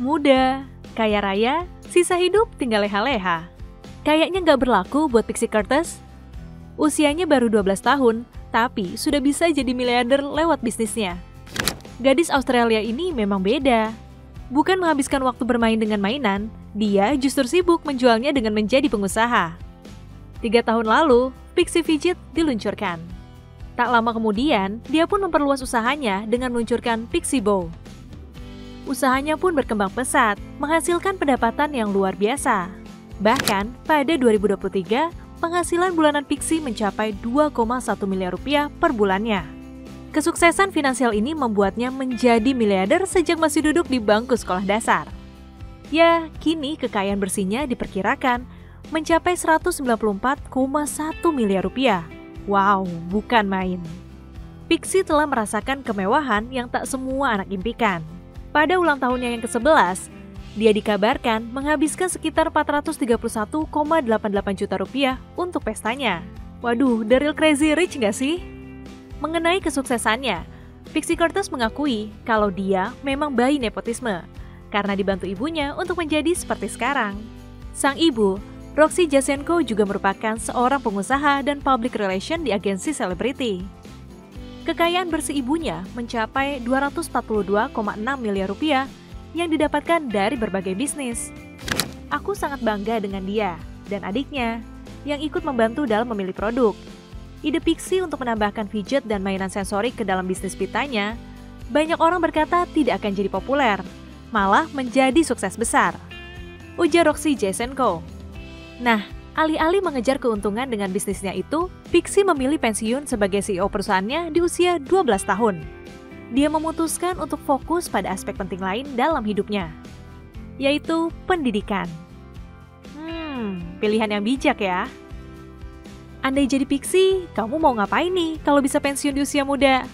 muda, kaya raya, sisa hidup tinggal leha-leha. Kayaknya nggak berlaku buat Pixie Curtis. Usianya baru 12 tahun, tapi sudah bisa jadi miliarder lewat bisnisnya. Gadis Australia ini memang beda. Bukan menghabiskan waktu bermain dengan mainan, dia justru sibuk menjualnya dengan menjadi pengusaha. Tiga tahun lalu, Pixie Fidget diluncurkan. Tak lama kemudian, dia pun memperluas usahanya dengan meluncurkan Pixie Bow. Usahanya pun berkembang pesat, menghasilkan pendapatan yang luar biasa. Bahkan, pada 2023, penghasilan bulanan Pixie mencapai 2,1 miliar rupiah per bulannya. Kesuksesan finansial ini membuatnya menjadi miliarder sejak masih duduk di bangku sekolah dasar. Ya, kini kekayaan bersihnya diperkirakan mencapai 194,1 miliar rupiah. Wow, bukan main. Pixie telah merasakan kemewahan yang tak semua anak impikan. Pada ulang tahunnya yang ke-11, dia dikabarkan menghabiskan sekitar 431,88 juta rupiah untuk pestanya. Waduh, the real crazy rich nggak sih? Mengenai kesuksesannya, Pixie Curtis mengakui kalau dia memang bayi nepotisme karena dibantu ibunya untuk menjadi seperti sekarang. Sang ibu, Roxy Jasenko juga merupakan seorang pengusaha dan public relation di agensi selebriti. Kekayaan bersih ibunya mencapai 242,6 miliar rupiah yang didapatkan dari berbagai bisnis. Aku sangat bangga dengan dia dan adiknya yang ikut membantu dalam memilih produk. Ide Pixie untuk menambahkan fidget dan mainan sensorik ke dalam bisnis pitanya, banyak orang berkata tidak akan jadi populer, malah menjadi sukses besar. Ujar Roxy Jasenko. Nah, Alih-alih mengejar keuntungan dengan bisnisnya itu, Pixie memilih pensiun sebagai CEO perusahaannya di usia 12 tahun. Dia memutuskan untuk fokus pada aspek penting lain dalam hidupnya, yaitu pendidikan. Hmm, pilihan yang bijak ya. Andai jadi Pixie, kamu mau ngapain nih kalau bisa pensiun di usia muda?